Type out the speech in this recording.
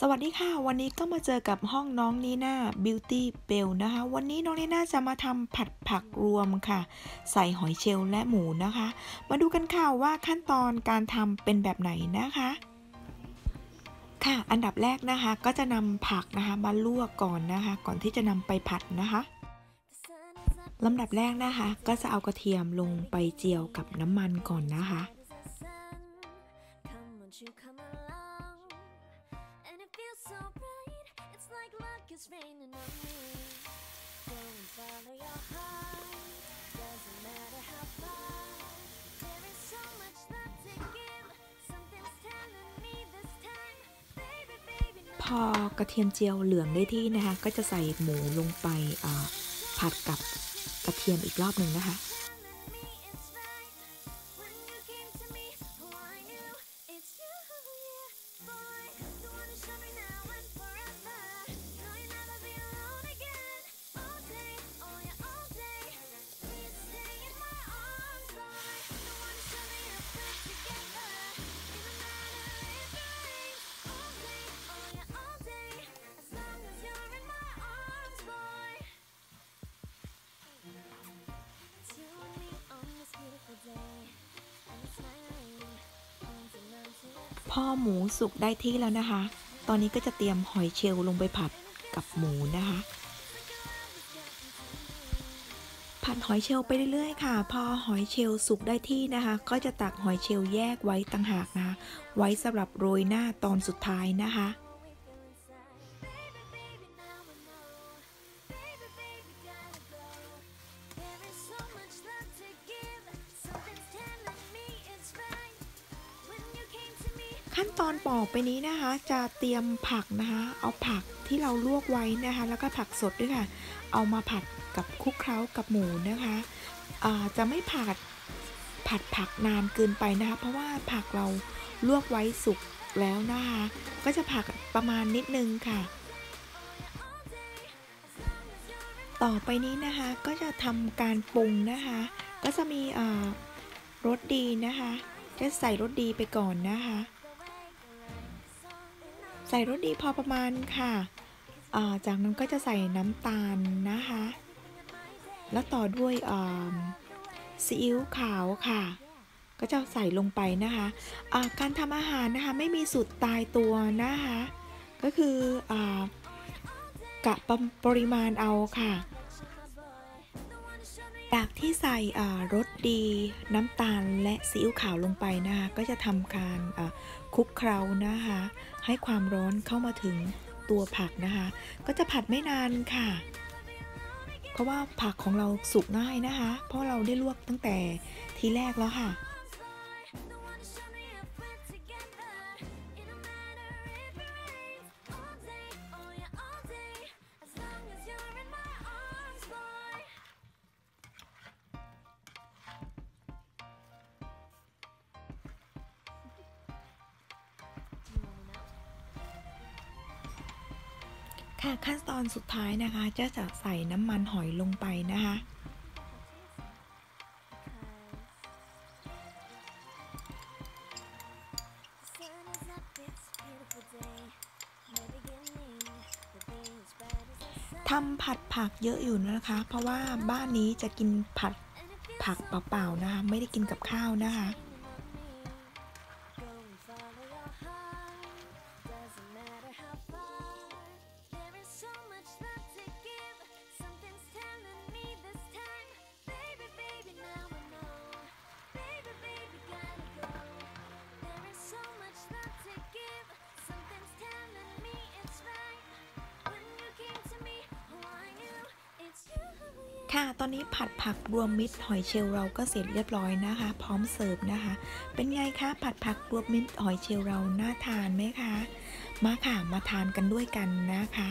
สวัสดีค่ะ วันนี้ก็มาเจอกับห้องน้องนีน่า Beauty Bell นะคะ วันนี้น้องนีน่าจะมาทำผัดผักรวมค่ะ ใส่หอยเชลล์และหมูนะคะ มาดูกันค่ะว่าขั้นตอนการทำเป็นแบบไหนนะคะ ค่ะ อันดับแรกนะคะก็จะนำผักนะคะมาลวกก่อนนะคะ ก่อนที่จะนำไปผัดนะคะลำดับแรกนะคะ ก็จะเอากระเทียมลงไปเจียวกับน้ำมันก่อนนะคะ luck is raining on me. Go and follow your heart. Doesn't matter how far. There is so much love to give. Something's telling me this time, baby, baby. พอกระเทียมเจียวเหลืองได้ที่นะคะ ก็จะใส่หมูลงไปผัดกับกระเทียมอีกรอบหนึ่งนะคะ พอหมูสุกได้ที่แล้วนะคะ ตอนนี้ก็จะเตรียมหอยเชลล์ลงไปผัดกับหมูนะคะ ผัดหอยเชลล์ไปเรื่อยๆค่ะ พอหอยเชลล์สุกได้ที่นะคะ ก็จะตักหอยเชลล์แยกไว้ต่างหากนะคะไว้สำหรับโรยหน้าตอนสุดท้ายนะคะ ขั้นตอนปอกไปนี้นะคะ จะเตรียมผักนะคะ เอาผักที่เราลวกไว้นะคะ แล้วก็ผักสดด้วยค่ะ เอามาผัดกับคลุกเคล้ากับหมูนะคะจะไม่ผัดผัดผักนานเกินไปนะคะ เพราะว่าผักเราลวกไว้สุกแล้วนะคะ ก็จะผักประมาณนิดนึงค่ะ ต่อไปนี้นะคะก็จะทำการปรุงนะคะ ก็จะมีรสดีนะคะ จะใส่รสดีไปก่อนนะคะ ใส่รสดีพอประมาณค่ะาจากนั้นก็จะใส่น้ำตาลนะคะ แล้วต่อด้วยซีอิ๊วขาวค่ะ ก็จะใส่ลงไปนะคะาการทำอาหารนะคะไม่มีสูตรตายตัวนะคะ ก็คือกะปริมาณเอาค่ะ จากที่ใส่รสดีน้ำตาลและซีอิ๊วขาวลงไปนะคะก็จะทำการคลุกเคล้านะคะให้ความร้อนเข้ามาถึงตัวผักนะคะ ก็จะผัดไม่นานค่ะ เพราะว่าผักของเราสุกง่ายนะคะ เพราะเราได้ลวกตั้งแต่ทีแรกแล้วค่ะ ค่ะขั้นตอนสุดท้ายนะคะ จะจะใส่น้ำมันหอยลงไปนะคะ ทำผัดผักเยอะอยู่นะคะ เพราะว่าบ้านนี้จะกินผัดผักเปล่าๆนะคะ ไม่ได้กินกับข้าวนะคะ ค่ะ ตอนนี้ผัดผักรวมมิตรหอยเชลล์เราก็เสร็จเรียบร้อยนะคะ พร้อมเสิร์ฟนะคะ เป็นไงคะผัดผักรวมมิตรหอยเชลล์เราน่าทานไหมคะ มาค่ะมาทานกันด้วยกันนะคะ